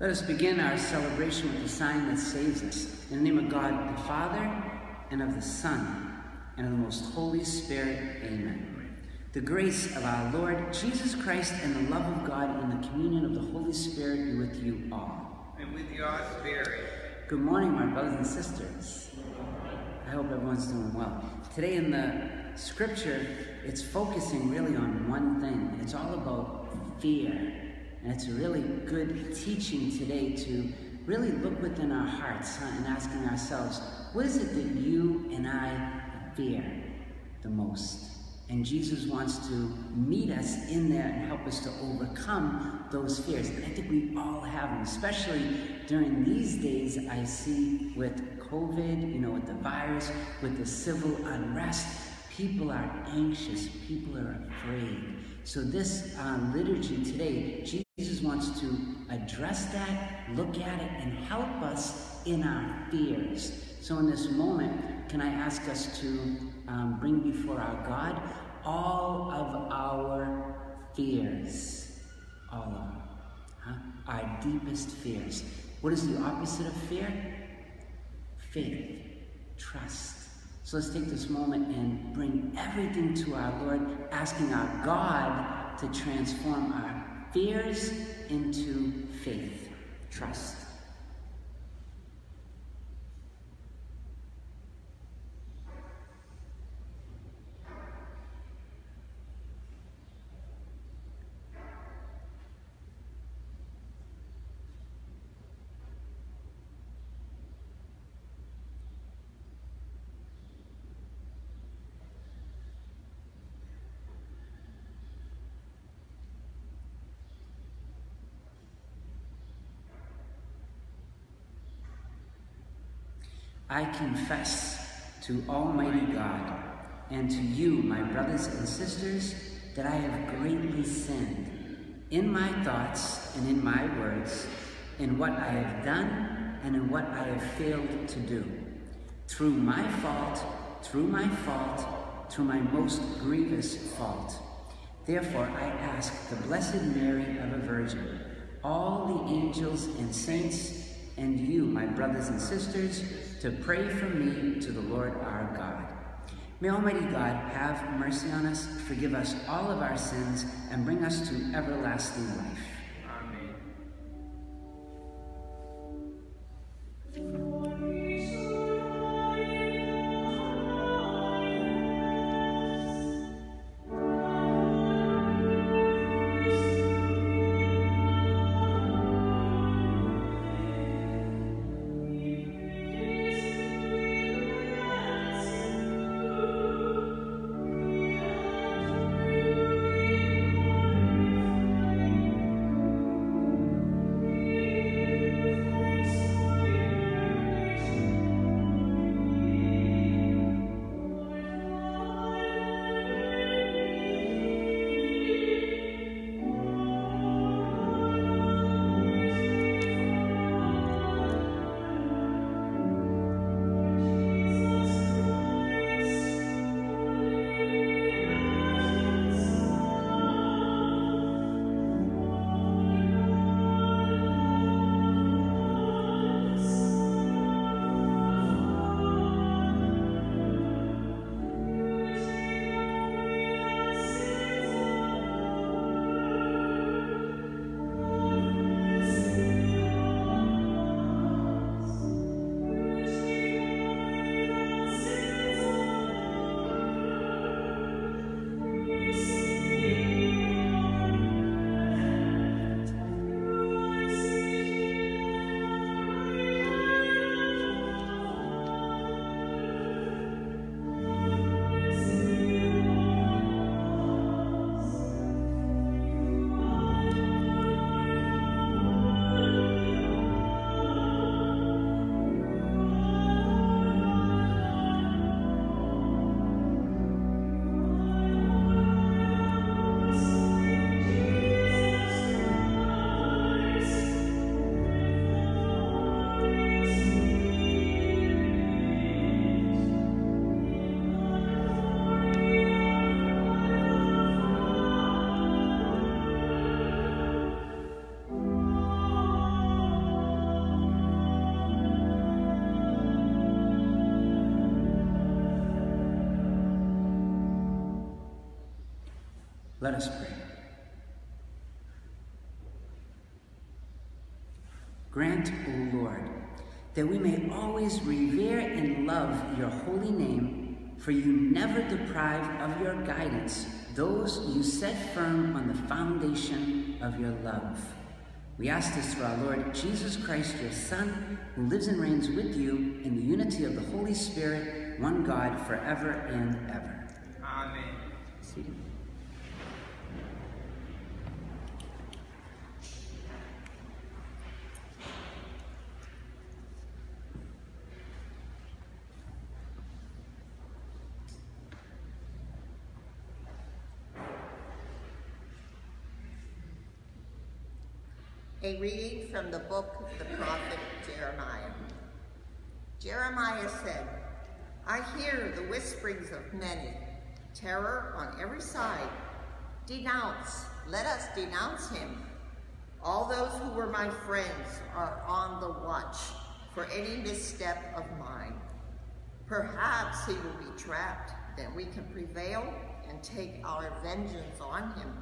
Let us begin our celebration with the sign that saves us. In the name of God the Father, and of the Son, and of the most Holy Spirit. Amen. The grace of our Lord Jesus Christ and the love of God and the communion of the Holy Spirit be with you all. And with your spirit. Good morning, my brothers and sisters. I hope everyone's doing well. Today in the scripture, it's focusing really on one thing. It's all about fear. And it's a really good teaching today to really look within our hearts huh, and asking ourselves, what is it that you and I fear the most? And Jesus wants to meet us in there and help us to overcome those fears. And I think we all have them, especially during these days I see with COVID, you know, with the virus, with the civil unrest. People are anxious, people are afraid. So this uh, liturgy today, Jesus wants to address that, look at it, and help us in our fears. So in this moment, can I ask us to um, bring before our God all of our fears, all of them, huh? our deepest fears. What is the opposite of fear? Faith, trust. So let's take this moment and bring everything to our Lord, asking our God to transform our fears into faith, trust. I confess to Almighty God and to you, my brothers and sisters, that I have greatly sinned in my thoughts and in my words, in what I have done and in what I have failed to do. Through my fault, through my fault, through my most grievous fault. Therefore, I ask the Blessed Mary of a Virgin, all the angels and saints, and you, my brothers and sisters, to pray for me to the Lord our God. May Almighty God have mercy on us, forgive us all of our sins, and bring us to everlasting life. Let us pray. Grant, O Lord, that we may always revere and love your holy name, for you never deprive of your guidance those you set firm on the foundation of your love. We ask this through our Lord Jesus Christ, your Son, who lives and reigns with you in the unity of the Holy Spirit, one God, forever and ever. Amen. A reading from the book of the prophet Jeremiah. Jeremiah said, I hear the whisperings of many, terror on every side. Denounce, let us denounce him. All those who were my friends are on the watch for any misstep of mine. Perhaps he will be trapped, then we can prevail and take our vengeance on him.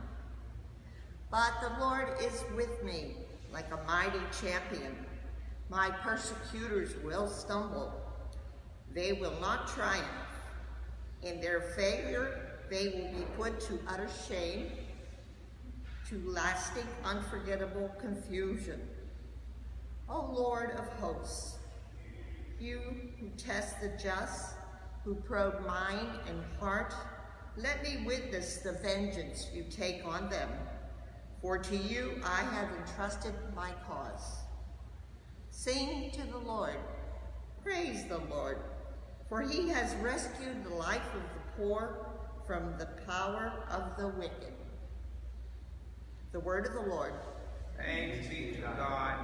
But the Lord is with me like a mighty champion. My persecutors will stumble. They will not triumph. In their failure, they will be put to utter shame, to lasting, unforgettable confusion. O Lord of hosts, you who test the just, who probe mind and heart, let me witness the vengeance you take on them. For to you I have entrusted my cause. Sing to the Lord, praise the Lord, for he has rescued the life of the poor from the power of the wicked. The word of the Lord. Thanks be to God.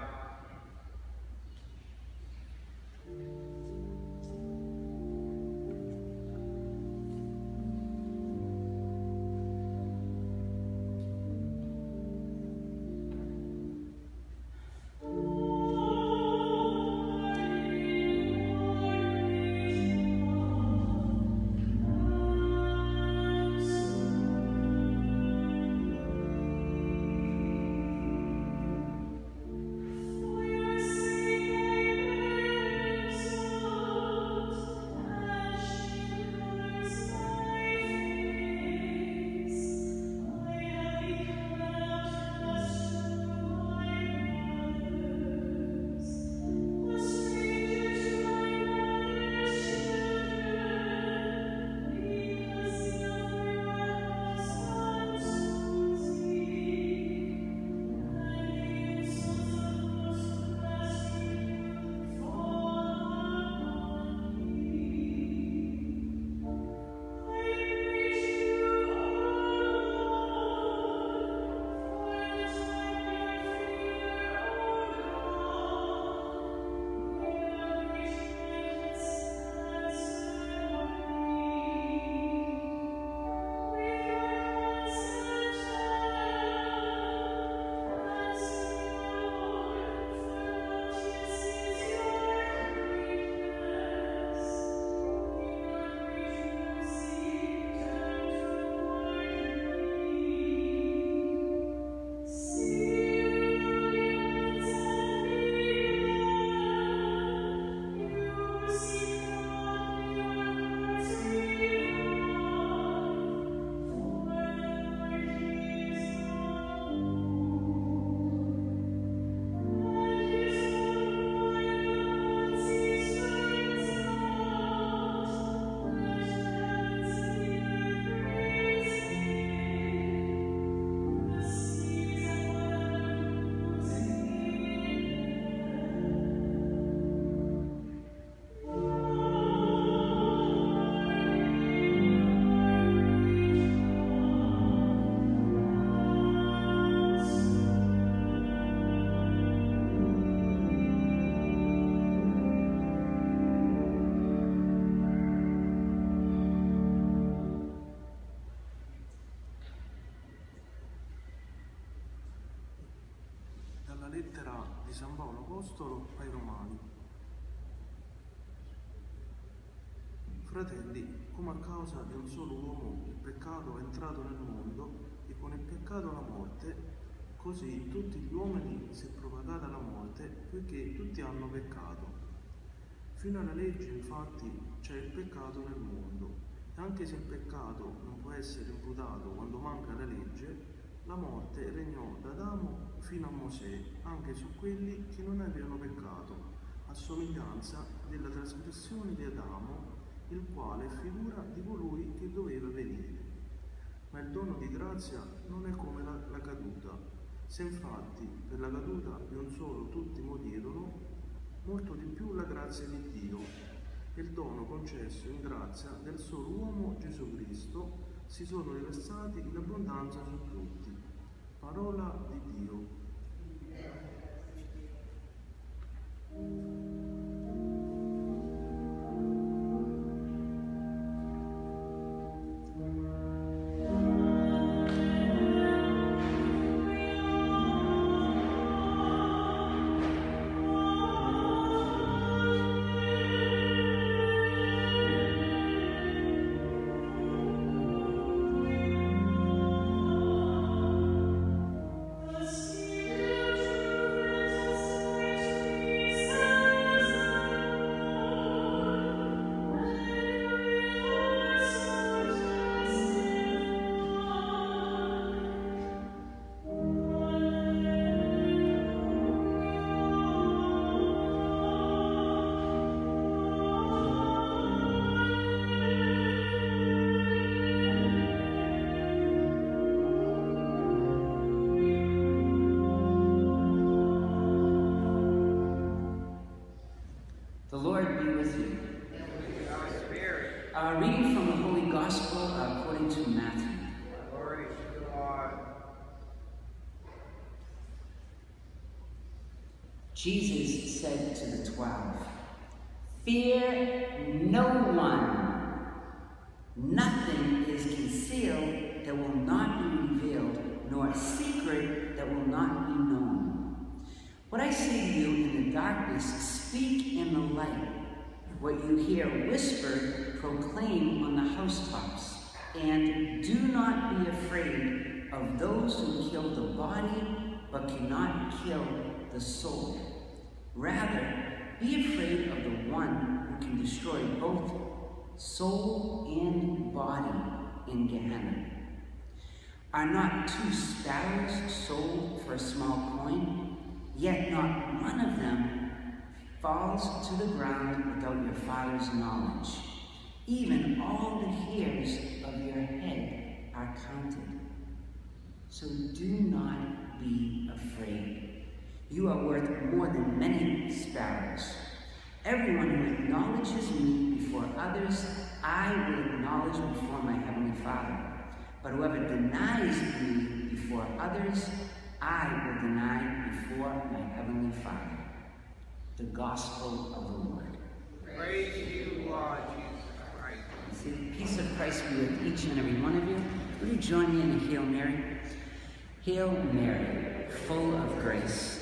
Lettera di San Paolo Apostolo ai Romani. Fratelli, come a causa di un solo uomo il peccato è entrato nel mondo e con il peccato la morte, così tutti gli uomini si è propagata la morte poiché tutti hanno peccato. Fino alla legge infatti c'è il peccato nel mondo e anche se il peccato non può essere imputato quando manca la legge, la morte regnò da Adamo fino a Mosè anche su quelli che non avevano peccato, a somiglianza della trasgressione di Adamo, il quale è figura di colui che doveva venire. Ma il dono di grazia non è come la, la caduta. Se infatti per la caduta di un solo tutti morirono, molto di più la grazia di Dio e il dono concesso in grazia del solo uomo Gesù Cristo si sono riversati in abbondanza su tutti. Parola di Dio. Jesus said to the twelve, Fear no one. Nothing is concealed that will not be revealed, nor a secret that will not be known. What I say to you in the darkness, speak in the light. What you hear whispered, proclaim on the housetops. And do not be afraid of those who kill the body, but cannot kill the soul. Rather, be afraid of the one who can destroy both soul and body in Gehenna. Are not two sparrows sold for a small coin? Yet not one of them falls to the ground without your Father's knowledge. Even all the hairs of your head are counted. So do not be afraid. You are worth more than many sparrows. Everyone who acknowledges me before others, I will acknowledge before my heavenly Father. But whoever denies me before others, I will deny before my heavenly Father. The Gospel of the Lord. Praise you, Lord Jesus Christ. See, the peace of Christ be with each and every one of you. Will you join me in a Hail Mary? Hail Mary, full of grace,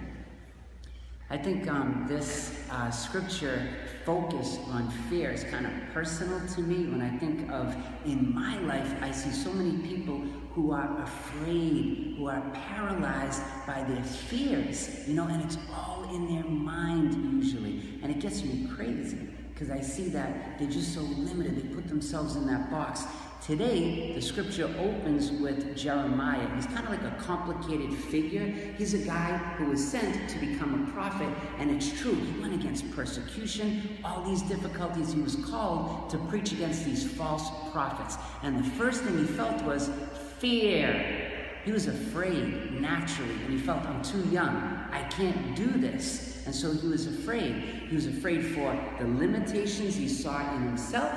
I think um, this uh, scripture focus on fear is kind of personal to me when I think of in my life, I see so many people who are afraid, who are paralyzed by their fears, you know, and it's all in their mind usually. And it gets me crazy because I see that they're just so limited, they put themselves in that box. Today, the scripture opens with Jeremiah. He's kind of like a complicated figure. He's a guy who was sent to become a prophet, and it's true, he went against persecution, all these difficulties. He was called to preach against these false prophets. And the first thing he felt was fear. He was afraid naturally, and he felt, I'm too young. I can't do this. And so he was afraid. He was afraid for the limitations he saw in himself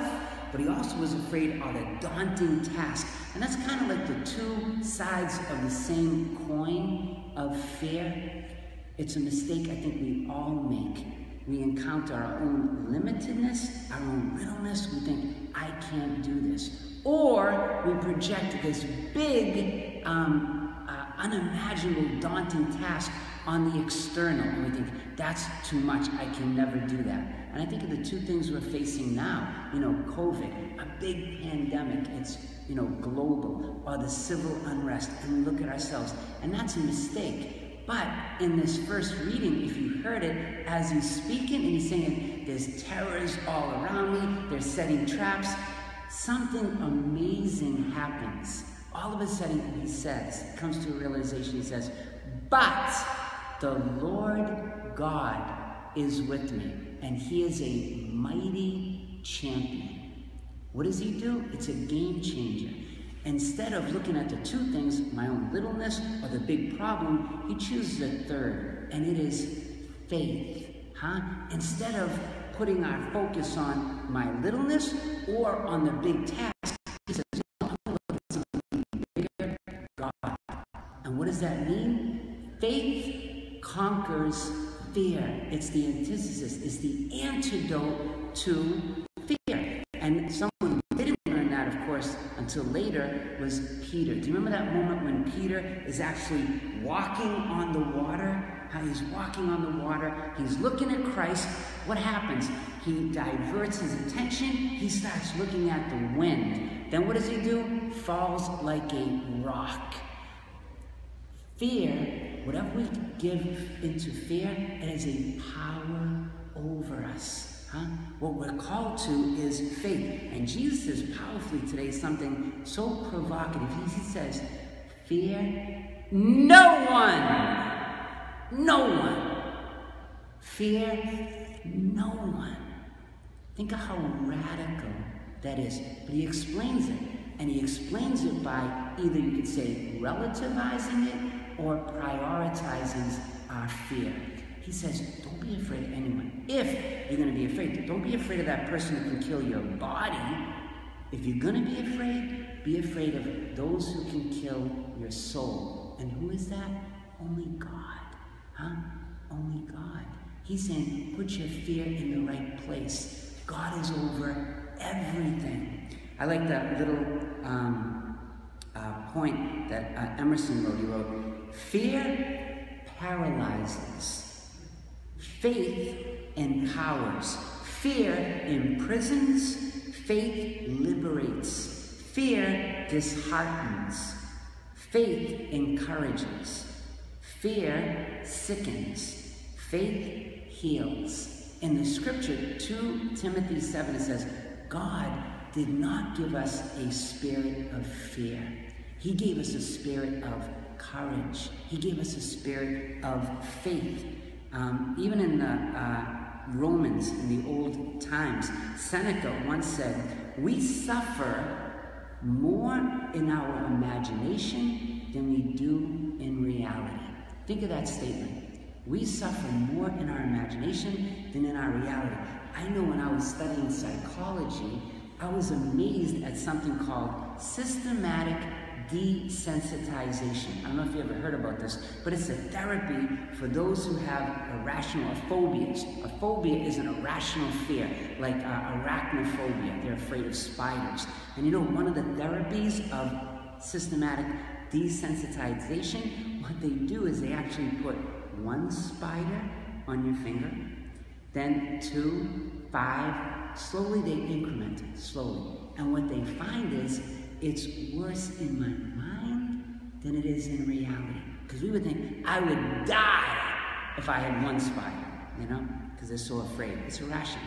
but he also was afraid of a daunting task. And that's kind of like the two sides of the same coin of fear. It's a mistake I think we all make. We encounter our own limitedness, our own littleness. We think, I can't do this. or we project this big, um, uh, unimaginable, daunting task on the external, and we think, that's too much, I can never do that. And I think of the two things we're facing now, you know, COVID, a big pandemic, it's, you know, global, or the civil unrest, and we look at ourselves, and that's a mistake. But in this first reading, if you heard it, as he's speaking and he's saying, there's terrors all around me, they're setting traps, something amazing happens. All of a sudden, he says, comes to a realization, he says, But the Lord God is with me, and he is a mighty champion. What does he do? It's a game changer. Instead of looking at the two things, my own littleness or the big problem, he chooses a third, and it is faith. Huh? Instead of putting our focus on my littleness or on the big task, he says, God. And what does that mean? Faith conquers fear. It's the antithesis, it's the antidote to fear. And someone didn't learn that, of course, until later was Peter. Do you remember that moment when Peter is actually walking on the water? How he's walking on the water, he's looking at Christ. What happens? He diverts his attention, he starts looking at the wind. Then what does he do? Falls like a rock. Fear, whatever we give into fear, it has a power over us. Huh? What we're called to is faith. And Jesus says powerfully today something so provocative. He says, Fear no one. No one. Fear no one. Think of how radical that is. But he explains it. And he explains it by either you could say relativizing it or prioritizing our fear. He says, don't be afraid of anyone. If you're going to be afraid, don't be afraid of that person who can kill your body. If you're going to be afraid, be afraid of those who can kill your soul. And who is that? Only God. Huh? Only God. He's saying, put your fear in the right place. God is over everything. I like that little um, uh, point that uh, Emerson wrote. He wrote, Fear paralyzes, faith empowers, fear imprisons, faith liberates, fear disheartens, faith encourages, fear sickens, faith heals. In the scripture, 2 Timothy 7, it says, God did not give us a spirit of fear. He gave us a spirit of courage. He gave us a spirit of faith. Um, even in the uh, Romans in the old times, Seneca once said, We suffer more in our imagination than we do in reality. Think of that statement. We suffer more in our imagination than in our reality. I know when I was studying psychology, I was amazed at something called systematic desensitization. I don't know if you ever heard about this, but it's a therapy for those who have irrational phobias. A phobia is an irrational fear, like uh, arachnophobia. They're afraid of spiders. And you know, one of the therapies of systematic desensitization, what they do is they actually put one spider on your finger, then two, five, slowly they increment slowly. And what they find is it's worse in my mind than it is in reality. Because we would think I would die if I had one spider, you know, because they're so afraid. It's irrational.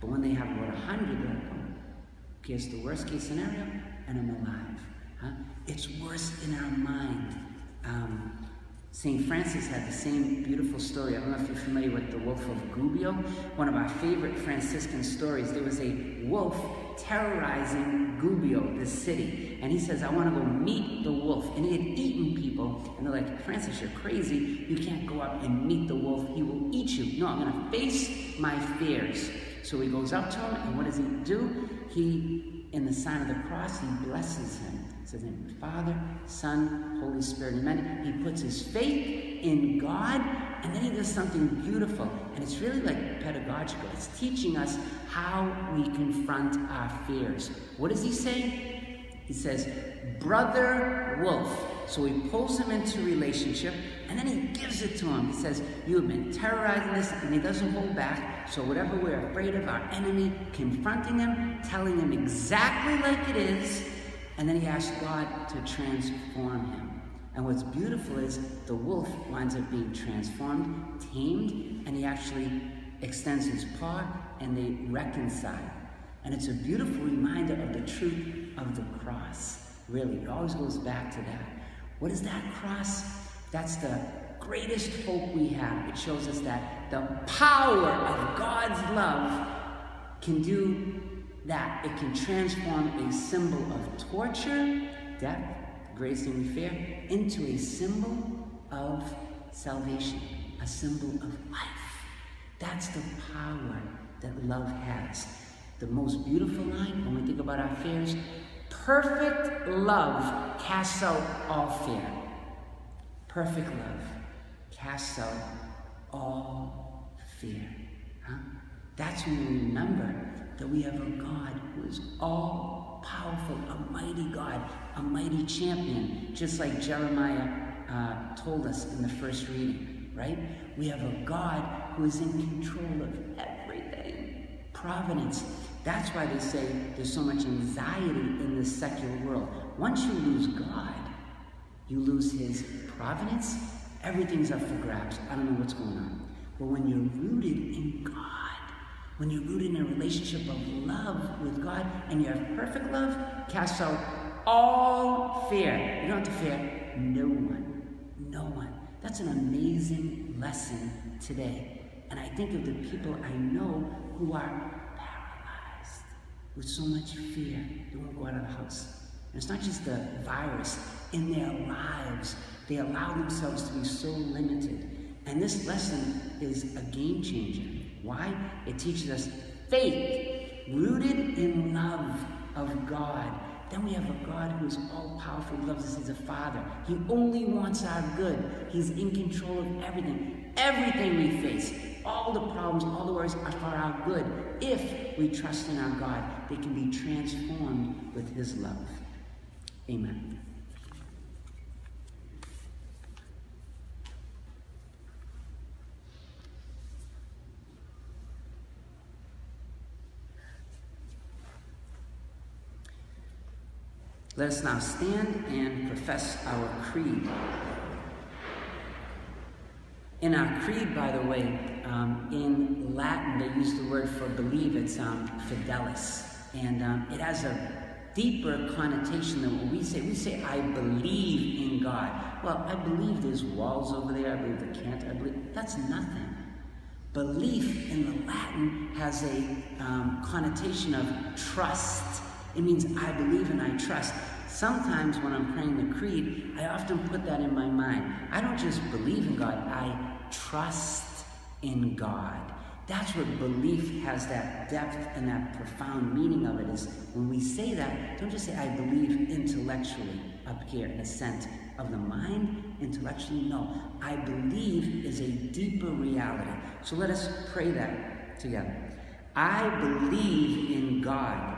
But when they have about a hundred, they're like, oh, okay, it's the worst case scenario, and I'm alive. Huh? It's worse in our mind. Um, St. Francis had the same beautiful story. I don't know if you're familiar with the Wolf of Gubbio. One of our favorite Franciscan stories. There was a wolf terrorizing Gubbio, the city. And he says, I want to go meet the wolf. And he had eaten people. And they're like, Francis, you're crazy. You can't go up and meet the wolf. He will eat you. No, I'm going to face my fears. So he goes up to him, and what does he do? He, in the sign of the cross, he blesses him. He Says, Father, Son, Holy Spirit. Then he puts his faith in God, and then he does something beautiful. And it's really like pedagogical. It's teaching us how we confront our fears. What does he say? He says, Brother Wolf. So he pulls him into relationship and then he gives it to him. He says, You have been terrorizing this, and he doesn't hold back. So, whatever we're afraid of, our enemy, confronting him, telling him exactly like it is, and then he asks God to transform him. And what's beautiful is the wolf winds up being transformed, tamed, and he actually extends his paw and they reconcile. And it's a beautiful reminder of the truth of the cross. Really, it always goes back to that. What is that cross? That's the greatest hope we have. It shows us that the power of God's love can do that. It can transform a symbol of torture, death, thing we fear, into a symbol of salvation, a symbol of life. That's the power that love has. The most beautiful line when we think about our fears perfect love casts out all fear. Perfect love casts out all fear. Huh? That's when we remember that we have a God who is all powerful, a mighty God, a mighty champion, just like Jeremiah uh, told us in the first reading, right? We have a God who is in control of everything. Providence. That's why they say there's so much anxiety in this secular world. Once you lose God, you lose his providence, everything's up for grabs. I don't know what's going on. But when you're rooted in God, when you're rooted in a relationship of love with God and you have perfect love, casts out all fear. You don't have to fear no one. No one. That's an amazing lesson today. And I think of the people I know who are paralyzed with so much fear, they won't go out of the house. And it's not just the virus, in their lives, they allow themselves to be so limited. And this lesson is a game changer. Why? It teaches us faith rooted in love of God. Then we have a God who is all powerful, He loves us as a father. He only wants our good. He's in control of everything. Everything we face, all the problems, all the worries are for our good. If we trust in our God, they can be transformed with His love. Amen. Let us now stand and profess our creed. In our creed, by the way, um, in Latin they use the word for believe, it's um, fidelis. And um, it has a deeper connotation than what we say. We say, I believe in God. Well, I believe there's walls over there, I believe there can't, I believe. That's nothing. Belief in the Latin has a um, connotation of trust. It means I believe and I trust. Sometimes when I'm praying the creed, I often put that in my mind. I don't just believe in God, I trust in God. That's what belief has that depth and that profound meaning of it is when we say that, don't just say, I believe intellectually up here in a sense of the mind, intellectually. No, I believe is a deeper reality. So let us pray that together. I believe in God,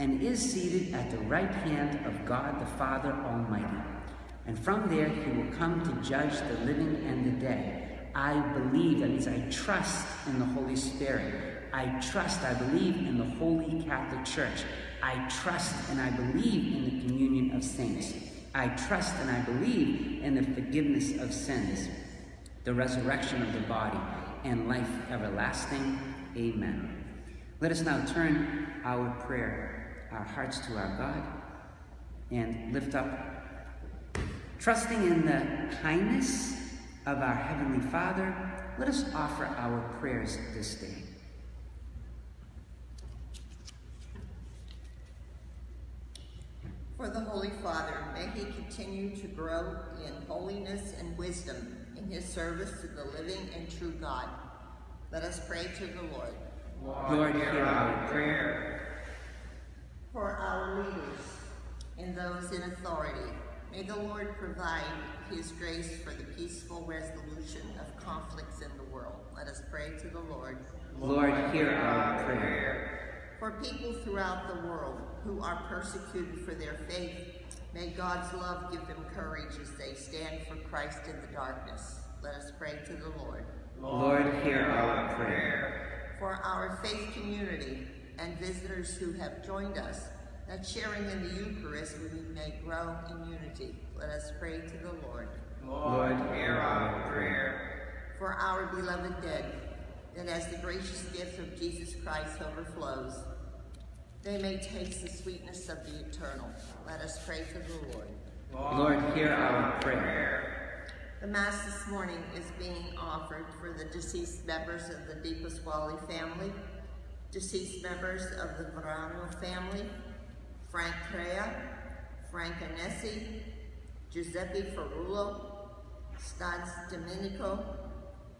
and is seated at the right hand of God the Father Almighty. And from there, he will come to judge the living and the dead. I believe, that means I trust in the Holy Spirit. I trust, I believe in the Holy Catholic Church. I trust and I believe in the communion of saints. I trust and I believe in the forgiveness of sins, the resurrection of the body, and life everlasting. Amen. Let us now turn our prayer, our hearts to our God, and lift up, trusting in the kindness of our Heavenly Father, let us offer our prayers this day. For the Holy Father, may he continue to grow in holiness and wisdom in his service to the living and true God. Let us pray to the Lord. Lord, hear our prayer. Our leaders and those in authority, may the Lord provide his grace for the peaceful resolution of conflicts in the world. Let us pray to the Lord. Lord, hear our prayer. For people throughout the world who are persecuted for their faith, may God's love give them courage as they stand for Christ in the darkness. Let us pray to the Lord. Lord, hear our prayer. For our faith community and visitors who have joined us, that sharing in the Eucharist we may grow in unity. Let us pray to the Lord. Lord, hear our prayer. For our beloved dead, that as the gracious gift of Jesus Christ overflows, they may taste the sweetness of the eternal. Let us pray to the Lord. Lord, hear our prayer. The Mass this morning is being offered for the deceased members of the Di Pasquale family, deceased members of the Verano family, Frank Crea, Frank Anesi, Giuseppe Ferrullo, Stans Domenico,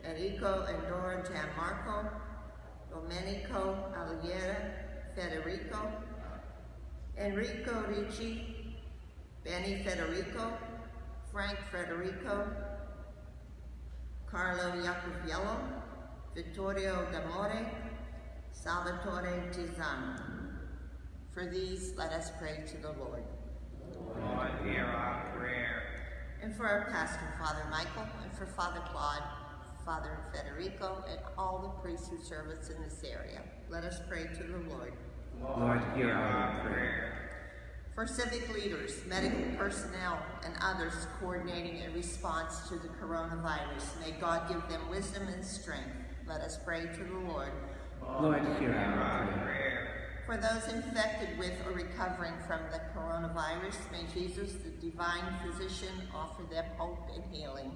Enrico and Dora Gianmarco, Domenico Alighiera, Federico, Enrico Ricci, Benny Federico, Frank Federico, Carlo Iacoviello, Vittorio D'Amore, Salvatore Tizano. For these, let us pray to the Lord. Lord, hear our prayer. And for our pastor, Father Michael, and for Father Claude, Father Federico, and all the priests who serve us in this area. Let us pray to the Lord. Lord, hear our prayer. For civic leaders, medical personnel, and others coordinating a response to the coronavirus, may God give them wisdom and strength. Let us pray to the Lord. Lord, hear our prayer. For those infected with or recovering from the coronavirus, may Jesus, the divine physician, offer them hope and healing.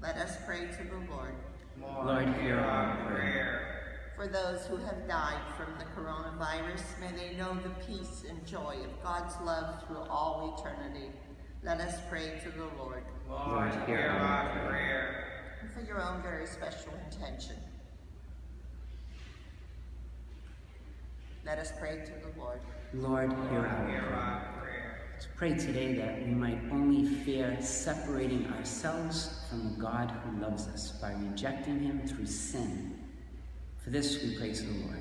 Let us pray to the Lord. Lord, hear our prayer. For those who have died from the coronavirus, may they know the peace and joy of God's love through all eternity. Let us pray to the Lord. Lord, hear our prayer. And for your own very special intention. Let us pray to the Lord. Lord, hear our prayer. our prayer. Let's pray today that we might only fear separating ourselves from the God who loves us by rejecting him through sin. For this we pray to the Lord.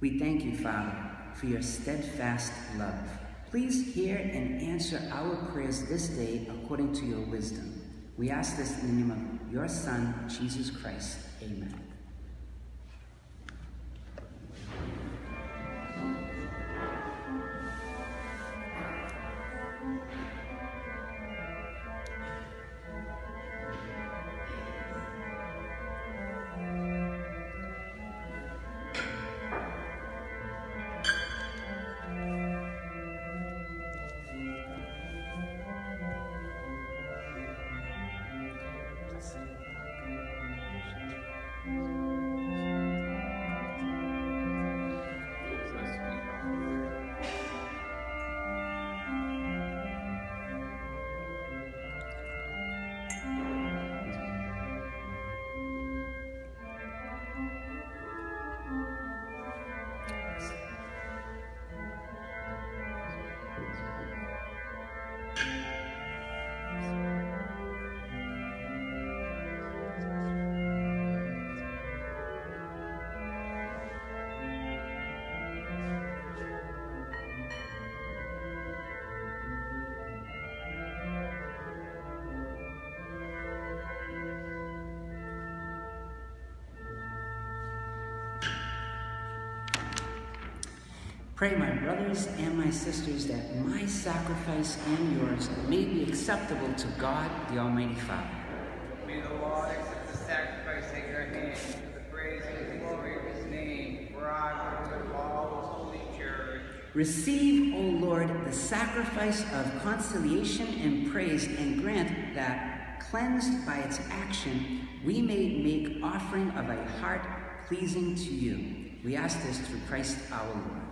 We thank you, Father, for your steadfast love. Please hear and answer our prayers this day according to your wisdom. We ask this in the name of your Son, Jesus Christ. Amen. Pray, my brothers and my sisters, that my sacrifice and yours may be acceptable to God, the Almighty Father. May the Lord accept the sacrifice at your hands for the praise and glory of his name, for our good of all his holy church. Receive, O Lord, the sacrifice of conciliation and praise, and grant that, cleansed by its action, we may make offering of a heart pleasing to you. We ask this through Christ our Lord.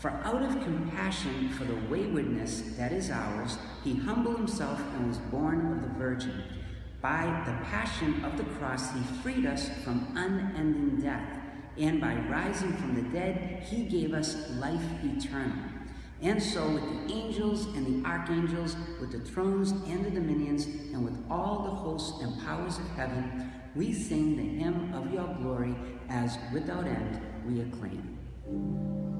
For out of compassion for the waywardness that is ours, he humbled himself and was born of the Virgin. By the passion of the cross, he freed us from unending death, and by rising from the dead, he gave us life eternal. And so, with the angels and the archangels, with the thrones and the dominions, and with all the hosts and powers of heaven, we sing the hymn of your glory as without end we acclaim.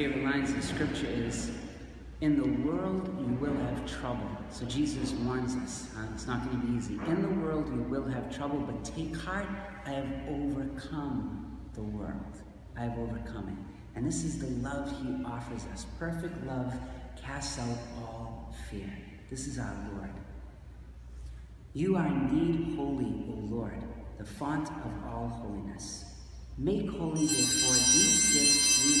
Favorite lines in scripture is, In the world you will have trouble. So Jesus warns us, uh, it's not going to be easy. In the world you will have trouble, but take heart, I have overcome the world. I have overcome it. And this is the love he offers us. Perfect love casts out all fear. This is our Lord. You are indeed holy, O Lord, the font of all holiness. Make holy, therefore, these gifts, we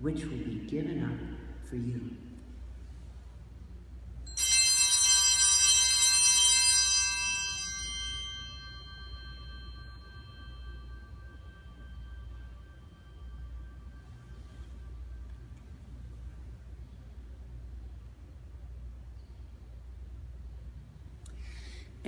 which will be given up for you.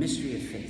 Mystery of faith.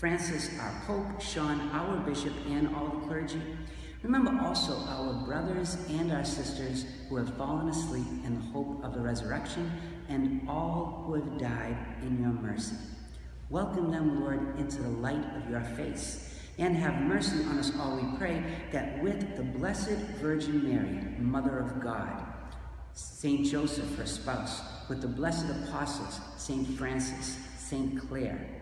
Francis, our Pope, Sean, our Bishop, and all the clergy. Remember also our brothers and our sisters who have fallen asleep in the hope of the resurrection, and all who have died in your mercy. Welcome them, Lord, into the light of your face, and have mercy on us all, we pray, that with the Blessed Virgin Mary, Mother of God, Saint Joseph, her spouse, with the blessed apostles, Saint Francis, Saint Clare,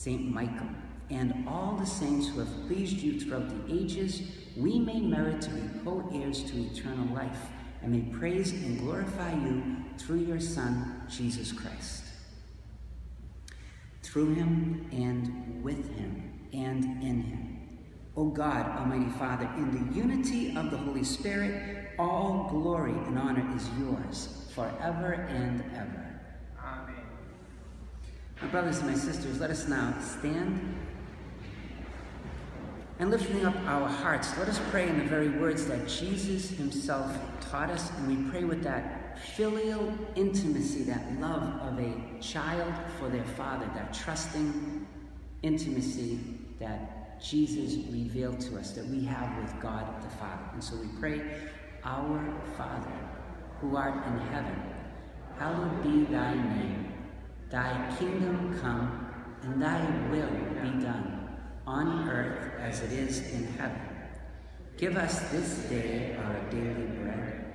Saint Michael, and all the saints who have pleased you throughout the ages, we may merit to be co-heirs to eternal life, and may praise and glorify you through your Son, Jesus Christ. Through him and with him and in him. O God, Almighty Father, in the unity of the Holy Spirit, all glory and honor is yours forever and ever. My brothers and my sisters, let us now stand and lifting up our hearts, let us pray in the very words that Jesus himself taught us, and we pray with that filial intimacy, that love of a child for their father, that trusting intimacy that Jesus revealed to us that we have with God the Father. And so we pray, Our Father, who art in heaven, hallowed be thy name. Thy kingdom come, and thy will be done, on earth as it is in heaven. Give us this day our daily bread,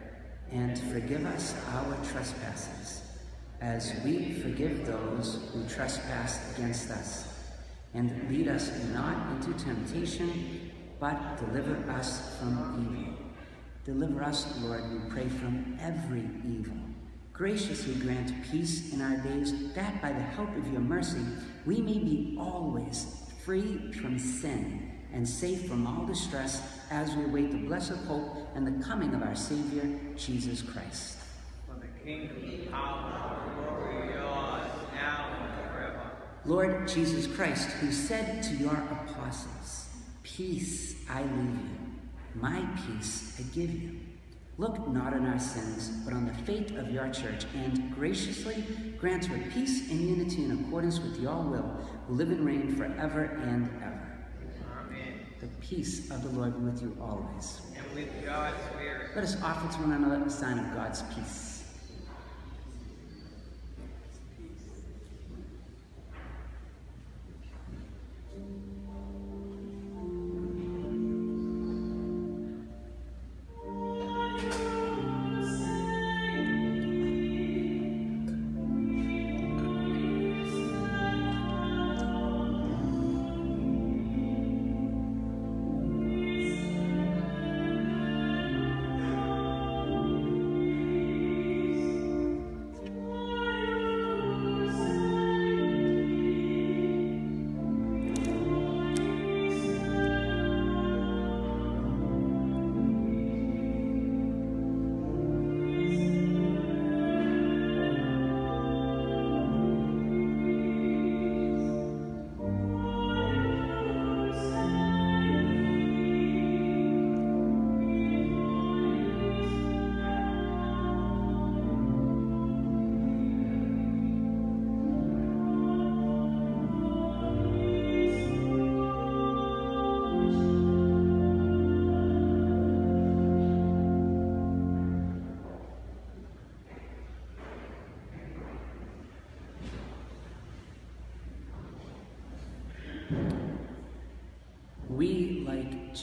and forgive us our trespasses, as we forgive those who trespass against us. And lead us not into temptation, but deliver us from evil. Deliver us, Lord, we pray, from every evil graciously grant peace in our days, that by the help of your mercy we may be always free from sin and safe from all distress as we await the blessed hope and the coming of our Savior, Jesus Christ. For the kingdom, power, glory, yours, now and forever. Lord Jesus Christ, who said to your apostles, Peace I leave you, my peace I give you. Look not on our sins, but on the fate of your church, and graciously grant her peace and unity in accordance with your will, who live and reign forever and ever. Amen. The peace of the Lord be with you always. And with God's spirit. Let us offer to one another a sign of God's peace.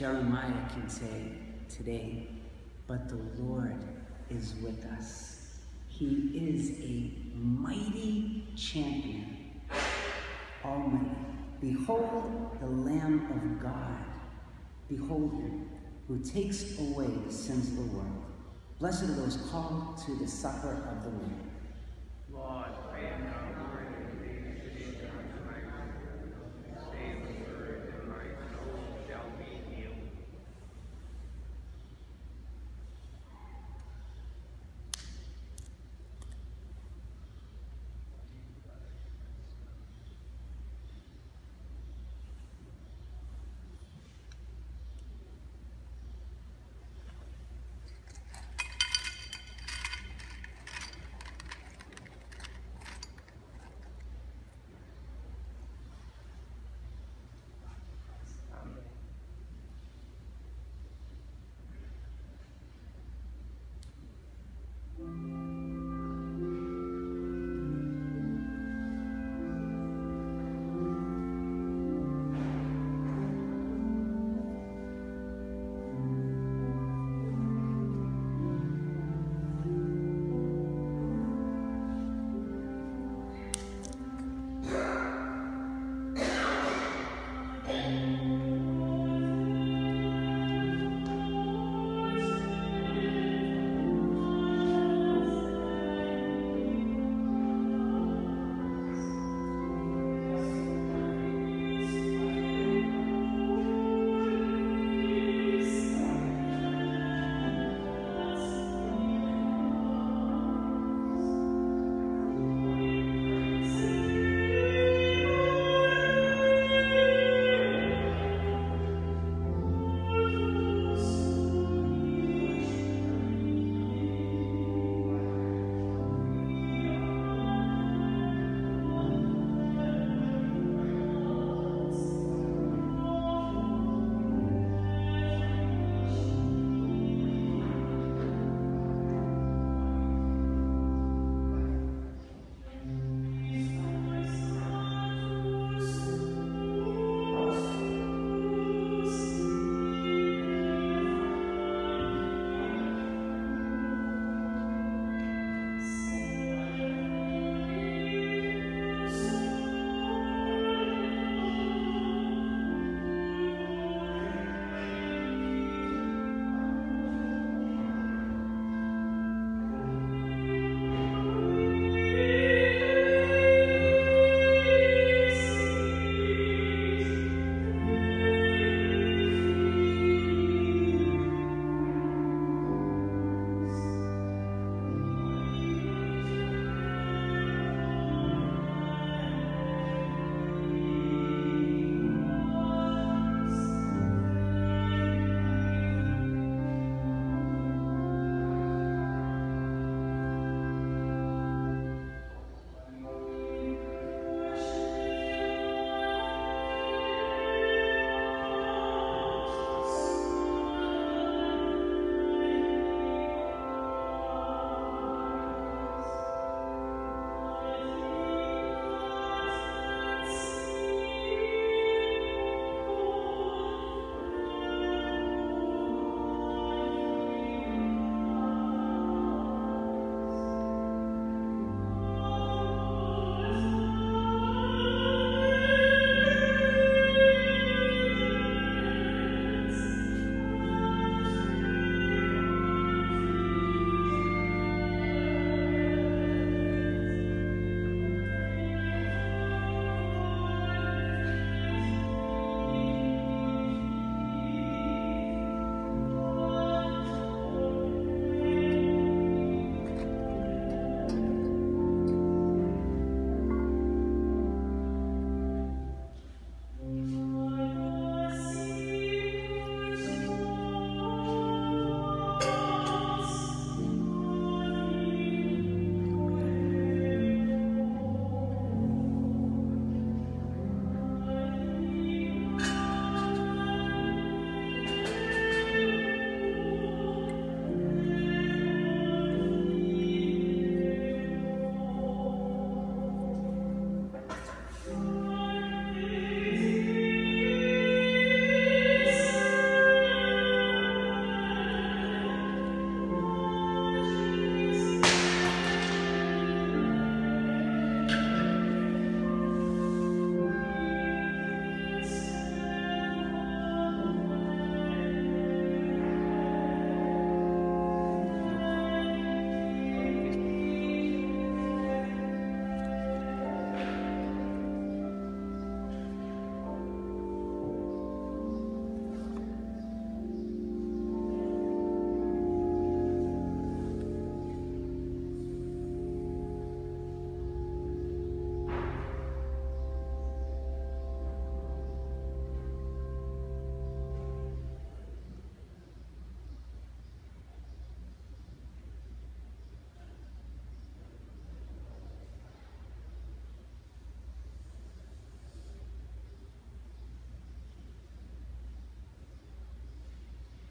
Jeremiah, can say today, but the Lord is with us. He is a mighty champion, almighty. Behold the Lamb of God. Behold him, who takes away the sins of the world. Blessed are those called to the supper of the Lord.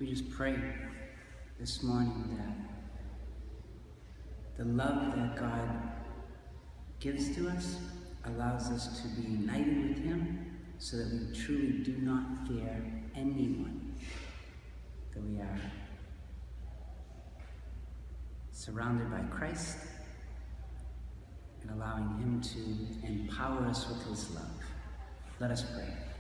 We just pray this morning that the love that God gives to us allows us to be united with Him so that we truly do not fear anyone, that we are surrounded by Christ and allowing Him to empower us with His love. Let us pray.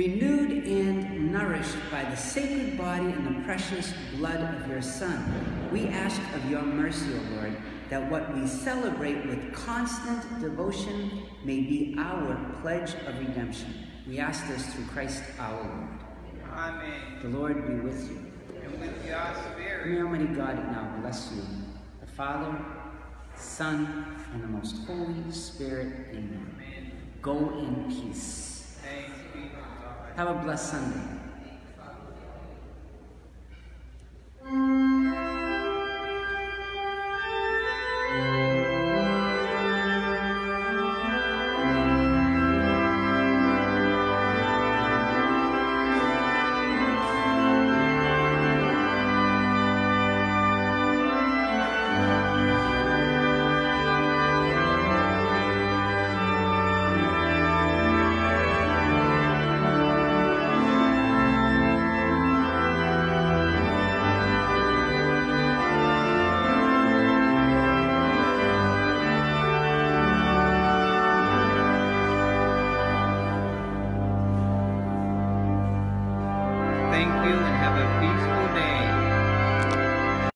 Renewed and nourished by the sacred body and the precious blood of your Son, we ask of your mercy, O Lord, that what we celebrate with constant devotion may be our pledge of redemption. We ask this through Christ our Lord. Amen. The Lord be with you. And with your spirit. May Almighty God now bless you, the Father, Son, and the most Holy Spirit. Amen. Amen. Go in peace. Have a blessed Sunday.